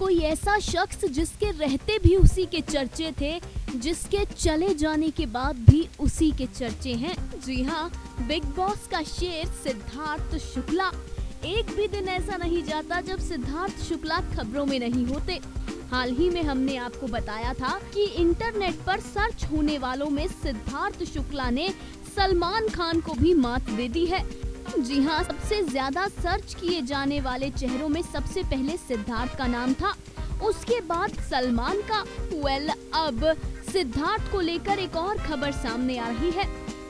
कोई ऐसा शख्स जिसके रहते भी उसी के चर्चे थे, जिसके चले जाने के बाद भी उसी के चर्चे हैं। जी हाँ बिग बॉस का शेर सिद्धार्थ शुक्ला। एक भी दिन ऐसा नहीं जाता जब सिद्धार्थ शुक्ला खबरों में नहीं होते। हाल ही में हमने आपको बताया था कि इंटरनेट पर सर्च होने वालों में सिद्धार्थ शुक्ला ने सलमान खान को भी मात दे दी है। जी हाँ सबसे ज़्यादा सर्च किए जाने वाले चेहरों में सबसे पहले सिद्धार्थ का नाम था। उसके बाद सलमान का। वेल अब सिद्धार्थ को लेकर एक और खबर सामने आ रही है।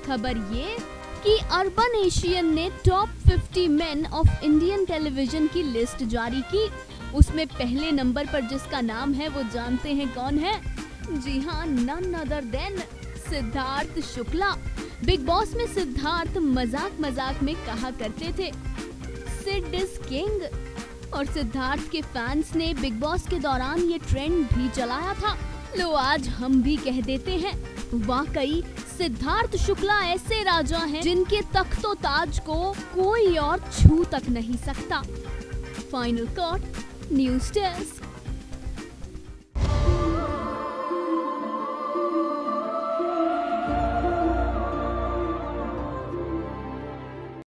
खबर ये कि अर्बन एशियन ने top 50 men of Indian television की लिस्ट जारी की। उसमें पहले नंबर पर जिसका नाम है, वो जानते हैं कौन है? जी हाँ none other than Siddharth Shukla. Bigg Boss में सिद्धार्थ मज़ाक मज़ाक में कहा करते थे, सिड इज़ किंग। और सिद्धार्थ के फैंस ने बिग बॉस के दौरान ये ट्रेंड भी चलाया था। लो, आज हम भी कह देते हैं, वाकई सिद्धार्थ शुक्ला ऐसे राजा हैं जिनके तख्तो ताज को कोई और छू तक नहीं सकता। Final cut news desk